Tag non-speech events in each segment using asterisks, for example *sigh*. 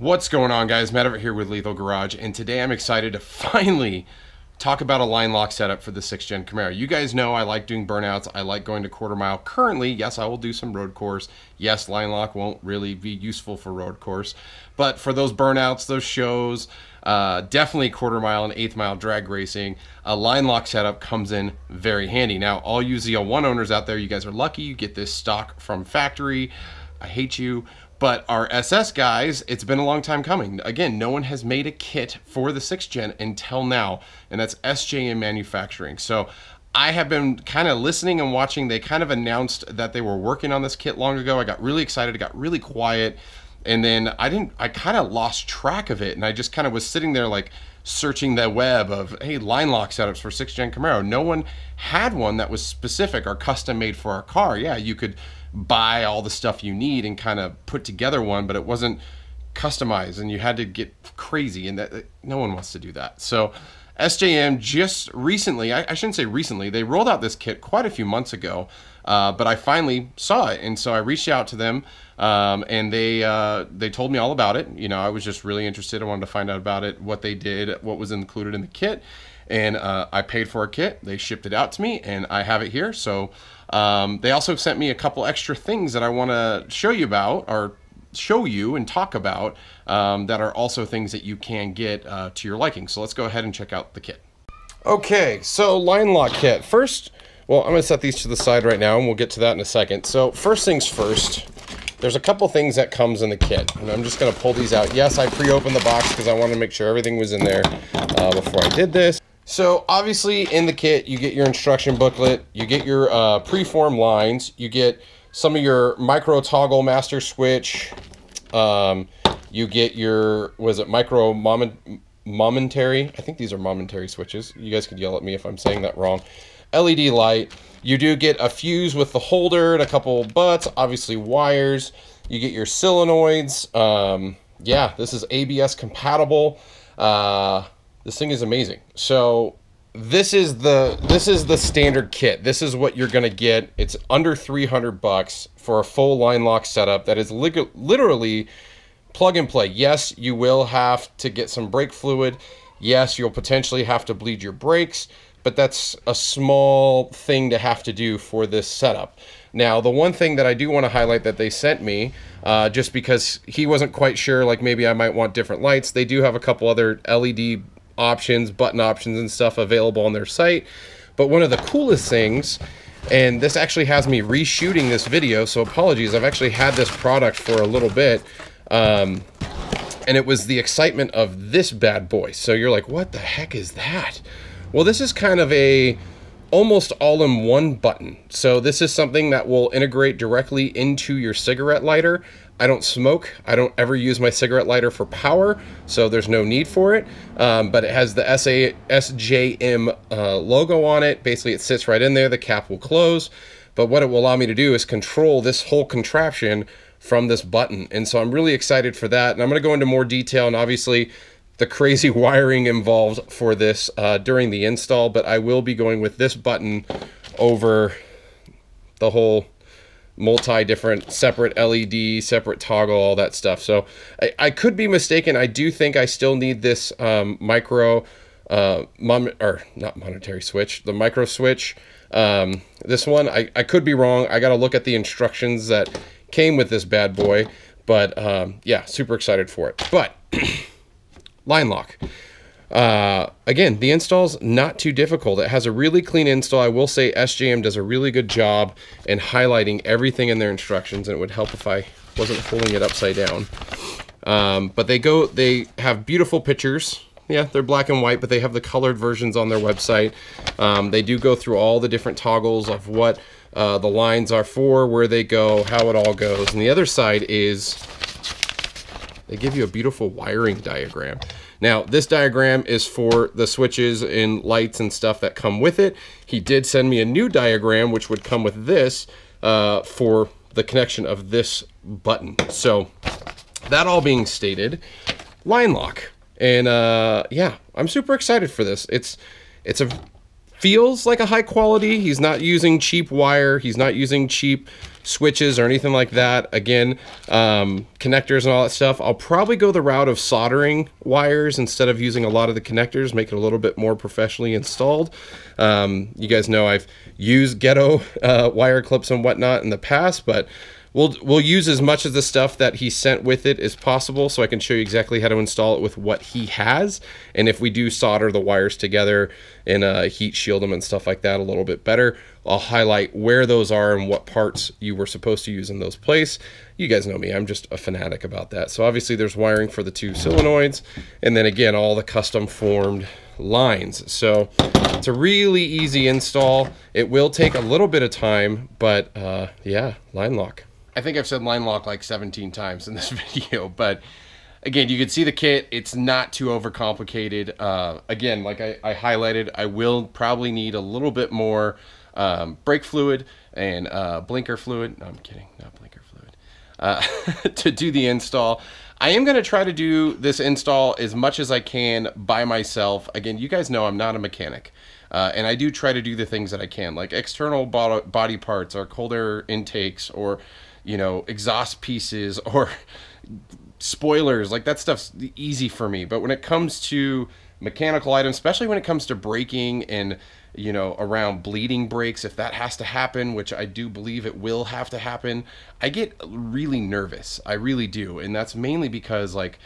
What's going on guys? Matt over here with Lethal Garage and today I'm excited to *laughs* finally talk about a line lock setup for the 6th gen Camaro. You guys know I like doing burnouts, I like going to quarter mile. Currently, yes, I will do some road course. Yes, line lock won't really be useful for road course, but for those burnouts, those shows, uh, definitely quarter mile and eighth mile drag racing, a line lock setup comes in very handy. Now, all you ZL1 owners out there, you guys are lucky, you get this stock from factory. I hate you, but our SS guys, it's been a long time coming. Again, no one has made a kit for the 6th gen until now, and that's SJM Manufacturing. So I have been kind of listening and watching. They kind of announced that they were working on this kit long ago. I got really excited, I got really quiet, and then I didn't, I kind of lost track of it, and I just kind of was sitting there like, searching the web of hey line lock setups for 6th gen Camaro. No one had one that was specific or custom made for our car. Yeah, you could buy all the stuff you need and kind of put together one, but it wasn't customized and you had to get crazy and that no one wants to do that. So SJM just recently, I, I shouldn't say recently, they rolled out this kit quite a few months ago, uh, but I finally saw it. And so I reached out to them um, and they, uh, they told me all about it. You know, I was just really interested. I wanted to find out about it, what they did, what was included in the kit. And uh, I paid for a kit. They shipped it out to me and I have it here. So um, they also sent me a couple extra things that I want to show you about or show you and talk about um, that are also things that you can get uh, to your liking. So let's go ahead and check out the kit. Okay, so line lock kit. First, well, I'm to set these to the side right now and we'll get to that in a second. So first things first, there's a couple things that comes in the kit. And I'm just going to pull these out. Yes, I pre-opened the box because I wanted to make sure everything was in there uh, before I did this. So obviously in the kit, you get your instruction booklet, you get your uh, preform lines, you get some of your micro toggle master switch, um, you get your, was it micro moment, momentary? I think these are momentary switches. You guys could yell at me if I'm saying that wrong. LED light. You do get a fuse with the holder and a couple butts, obviously wires. You get your solenoids. Um, yeah, this is ABS compatible. Uh, this thing is amazing. So this is the this is the standard kit. This is what you're gonna get. It's under 300 bucks for a full line lock setup that is li literally plug and play. Yes, you will have to get some brake fluid. Yes, you'll potentially have to bleed your brakes, but that's a small thing to have to do for this setup. Now, the one thing that I do want to highlight that they sent me, uh, just because he wasn't quite sure, like maybe I might want different lights, they do have a couple other LED options, button options and stuff available on their site. But one of the coolest things, and this actually has me reshooting this video, so apologies, I've actually had this product for a little bit. Um, and it was the excitement of this bad boy. So you're like, what the heck is that? Well, this is kind of a almost all-in-one button. So this is something that will integrate directly into your cigarette lighter. I don't smoke. I don't ever use my cigarette lighter for power, so there's no need for it. Um, but it has the SA, SJM uh, logo on it. Basically, it sits right in there. The cap will close. But what it will allow me to do is control this whole contraption from this button. And so I'm really excited for that. And I'm going to go into more detail and obviously the crazy *laughs* wiring involved for this uh, during the install. But I will be going with this button over the whole multi different separate LED, separate toggle, all that stuff. So I, I could be mistaken. I do think I still need this um, micro, uh, mon or not monetary switch, the micro switch. Um, this one, I, I could be wrong. I got to look at the instructions that came with this bad boy. But um, yeah, super excited for it. But *clears throat* line lock. Uh, again, the install's not too difficult. It has a really clean install. I will say SJM does a really good job in highlighting everything in their instructions, and it would help if I wasn't holding it upside down. Um, but they go, they have beautiful pictures. Yeah, they're black and white, but they have the colored versions on their website. Um, they do go through all the different toggles of what uh, the lines are for, where they go, how it all goes. And the other side is they give you a beautiful wiring diagram. Now, this diagram is for the switches and lights and stuff that come with it. He did send me a new diagram, which would come with this uh, for the connection of this button. So that all being stated, line lock. And uh, yeah, I'm super excited for this. It's, it's a, feels like a high quality. He's not using cheap wire. He's not using cheap switches or anything like that. Again, um, connectors and all that stuff. I'll probably go the route of soldering wires instead of using a lot of the connectors, make it a little bit more professionally installed. Um, you guys know I've used ghetto uh, wire clips and whatnot in the past, but we'll we'll use as much of the stuff that he sent with it as possible so I can show you exactly how to install it with what he has. And if we do solder the wires together and uh, heat shield them and stuff like that a little bit better I'll highlight where those are and what parts you were supposed to use in those place. You guys know me I'm just a fanatic about that. So obviously there's wiring for the two solenoids and then again all the custom formed lines. So it's a really easy install. It will take a little bit of time but uh, yeah line lock I think I've said line lock like 17 times in this *laughs* video, but again, you can see the kit. It's not too overcomplicated. Uh, again, like I, I, highlighted, I will probably need a little bit more um, brake fluid and uh, blinker fluid. No, I'm kidding, not blinker fluid. Uh, *laughs* to do the install. I am going to try to do this install as much as I can by myself. Again, you guys know I'm not a mechanic. Uh, and I do try to do the things that I can, like external body parts or cold air intakes or you know, exhaust pieces *laughs* or spoilers. Like that stuff's easy for me. But when it comes to mechanical items, especially when it comes to braking and you know around bleeding brakes if that has to happen which i do believe it will have to happen i get really nervous i really do and that's mainly because like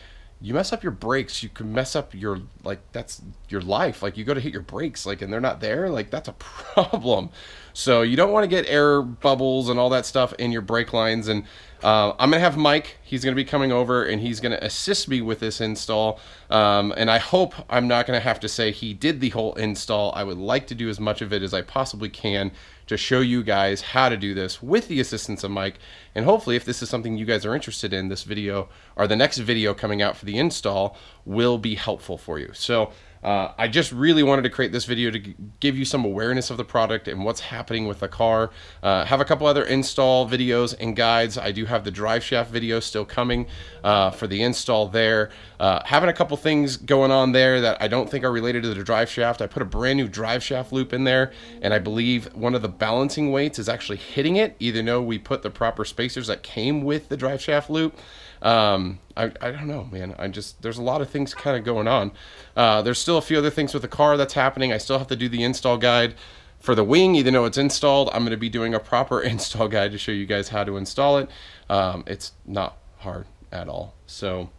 you mess up your brakes you can mess up your like that's your life. Like you go to hit your brakes like and they're not there like that's a *laughs* problem. So you don't want to get air bubbles and all that stuff in your brake lines and uh, i'm gonna have mike he's gonna be coming over and he's gonna assist me with this install. Um, and i hope i'm not gonna have to say he did the whole install. I would like to do as much of it as i possibly can to show you guys how to do this with the assistance of Mike. And hopefully, if this is something you guys are interested in, this video or the next video coming out for the install will be helpful for you. So uh, I just really wanted to create this video to give you some awareness of the product and what's happening with the car. Uh, have a couple other install videos and guides. I do have the drive shaft video still coming uh, for the install there. Uh, having a couple things going on there that I don't think are related to the drive shaft. I put a brand new drive shaft loop in there and I believe one of the balancing weights is actually hitting it Either though we put the proper spacers that came with the drive shaft loop. Um, I, I don't know, man. I just there's a lot of things kind of going on. Uh, there's still a few other things with the car that's happening. I still have to do the install guide for the wing, even though it's installed. I'm going to be doing a proper *laughs* install guide to show you guys how to install it. Um, it's not hard at all. So,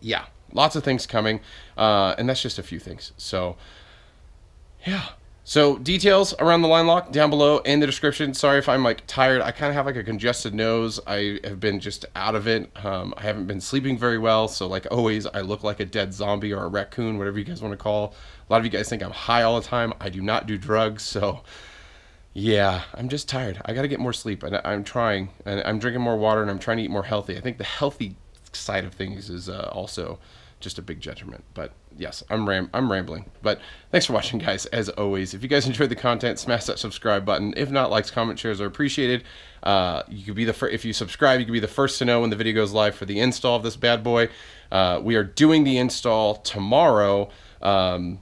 yeah, lots of things coming, uh, and that's just a few things. So, yeah. So details around the line lock down below in the description. Sorry if I'm like tired. I kind of have like a congested nose. I have been just out of it. Um, I haven't been sleeping very well. So like always, I look like a dead zombie or a raccoon, whatever you guys want to call. A lot of you guys think I'm high all the time. I do not do drugs. So yeah, I'm just tired. I got to get more sleep and I'm trying and I'm drinking more water and I'm trying to eat more healthy. I think the healthy side of things is uh, also just a big detriment. But yes, I'm ram I'm rambling. But thanks for watching, guys. As always, if you guys enjoyed the content, smash that subscribe button. If not, likes, comments, shares are appreciated. Uh, you could be the first if you subscribe, you could be the first to know when the video goes live for the install of this bad boy. Uh, we are doing the install tomorrow. Um,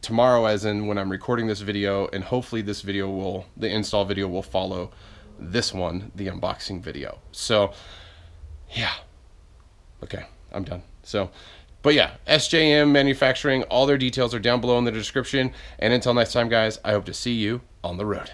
tomorrow, as in when I'm recording this video, and hopefully this video will the install video will follow this one, the unboxing video. So, yeah. Okay, I'm done. So, but yeah, SJM Manufacturing, all their details are down below in the description. And until next time, guys, I hope to see you on the road.